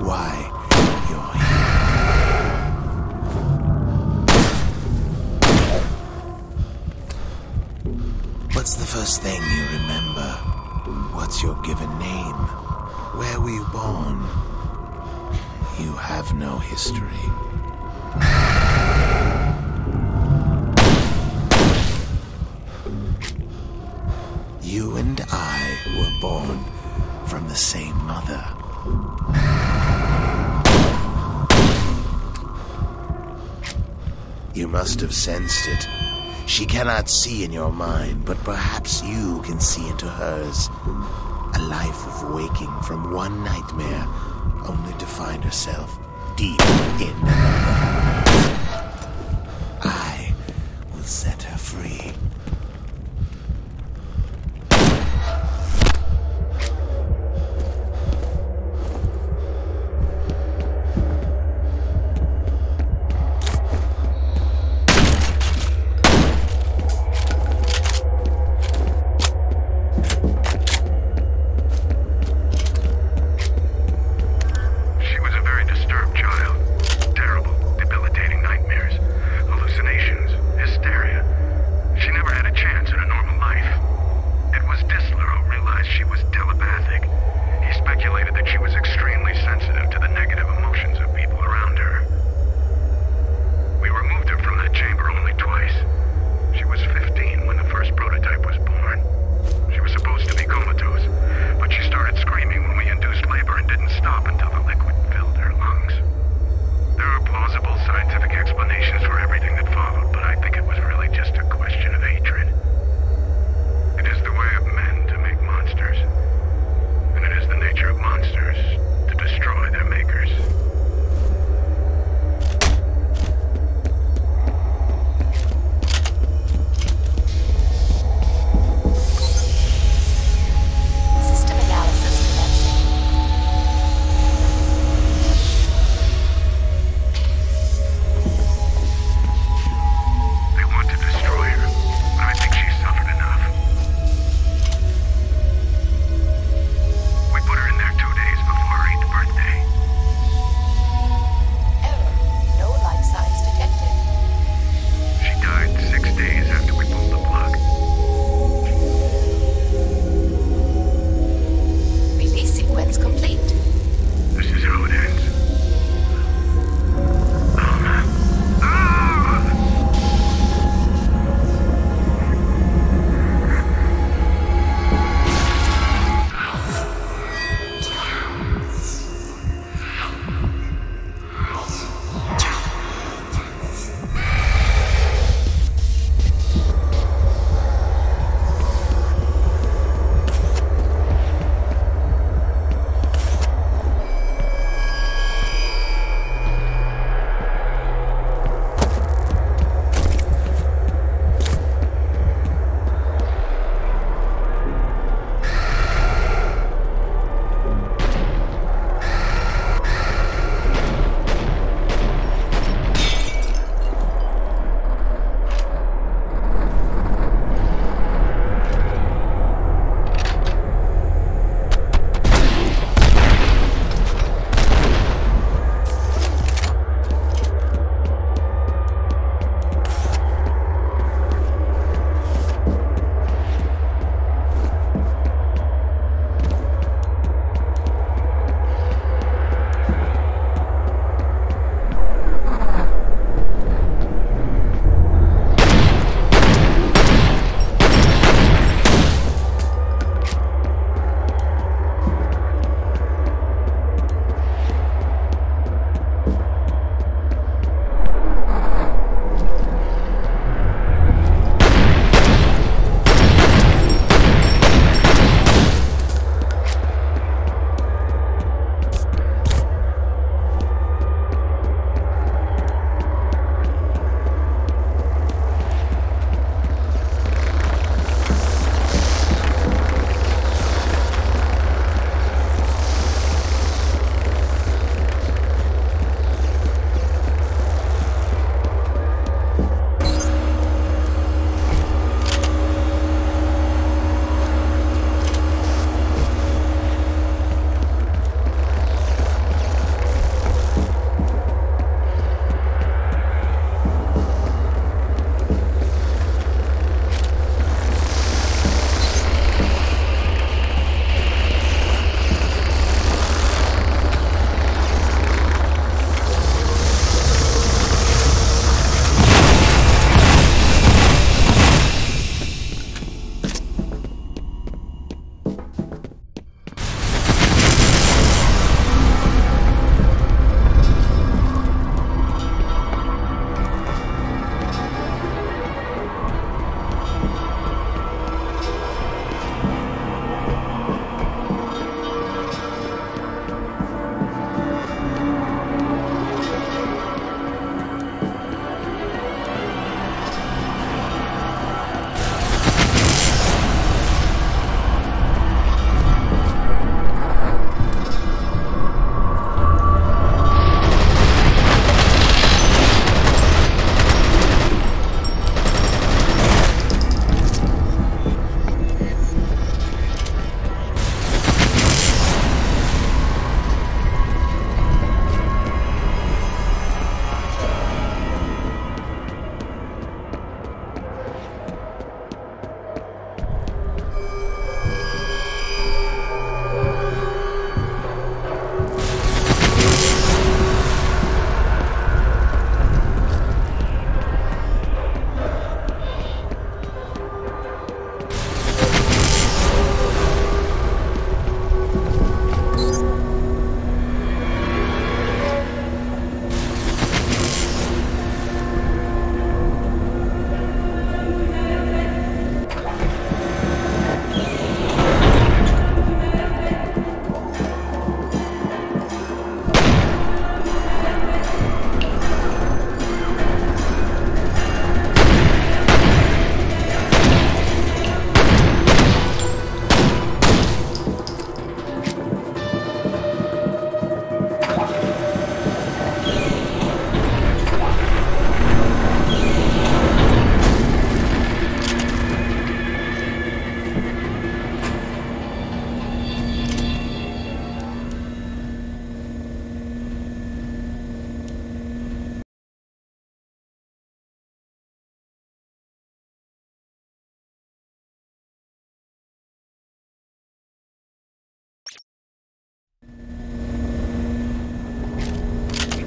why you're here. What's the first thing you remember? What's your given name? Where were you born? You have no history. You and I were born from the same mother. Must have sensed it. She cannot see in your mind, but perhaps you can see into hers. A life of waking from one nightmare, only to find herself deep in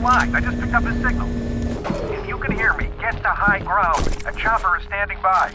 fine. I just picked up his signal. If you can hear me, get to high ground. A chopper is standing by.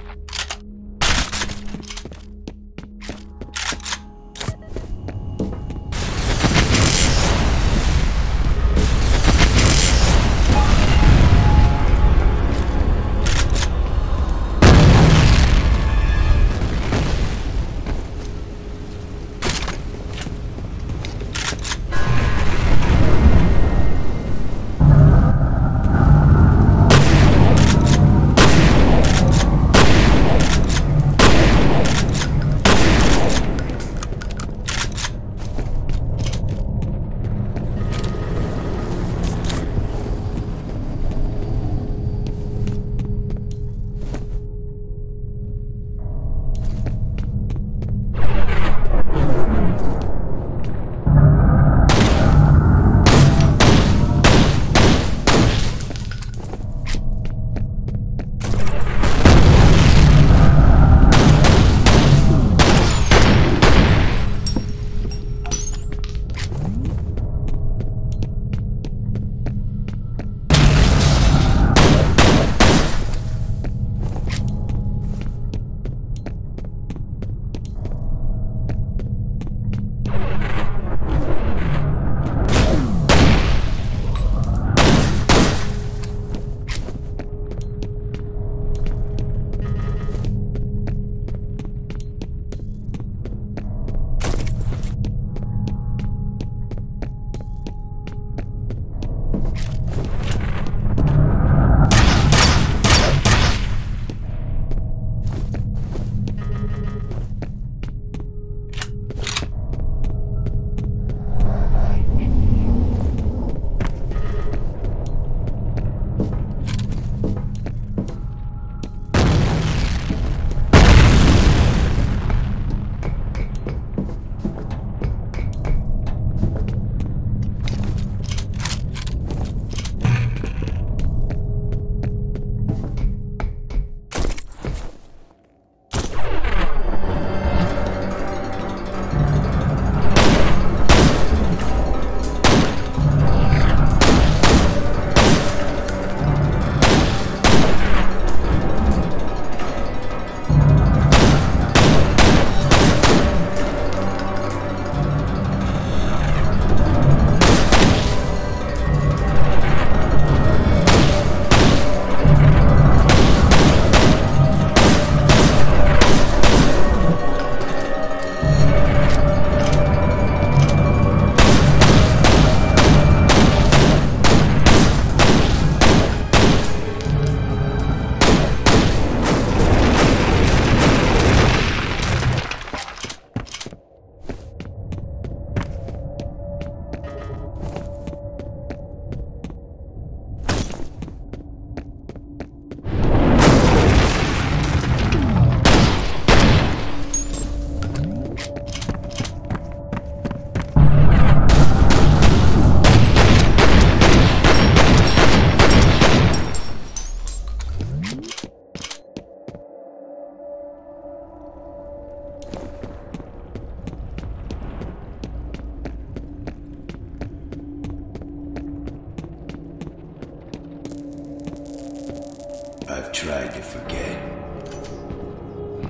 Tried to forget.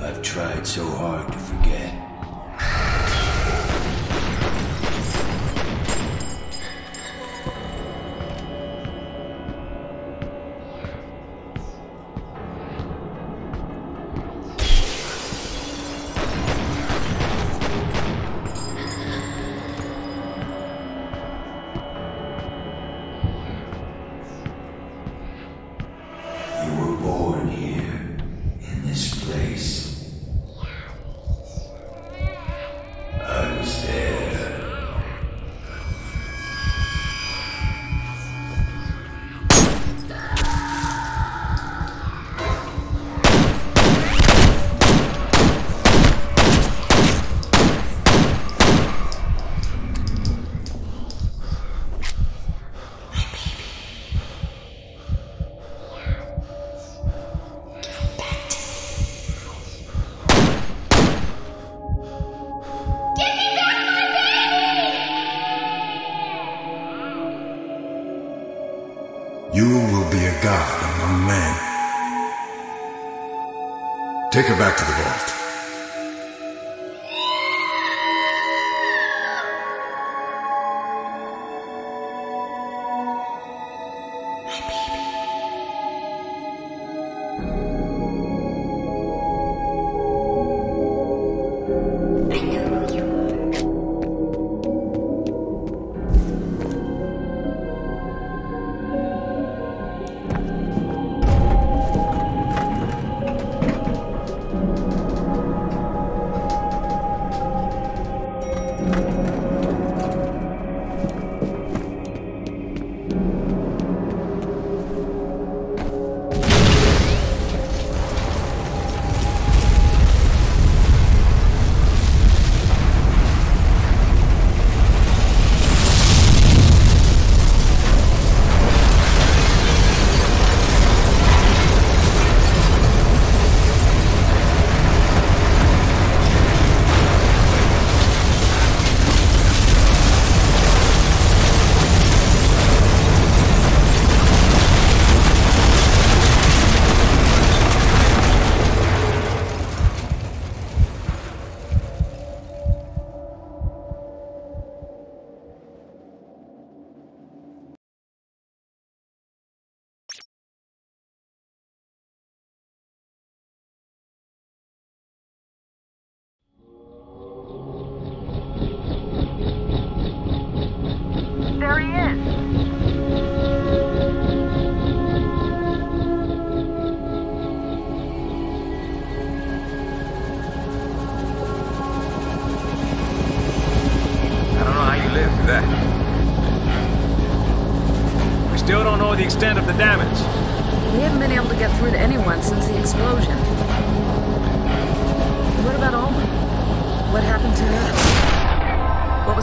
I've tried so hard to forget.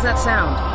Was that sound?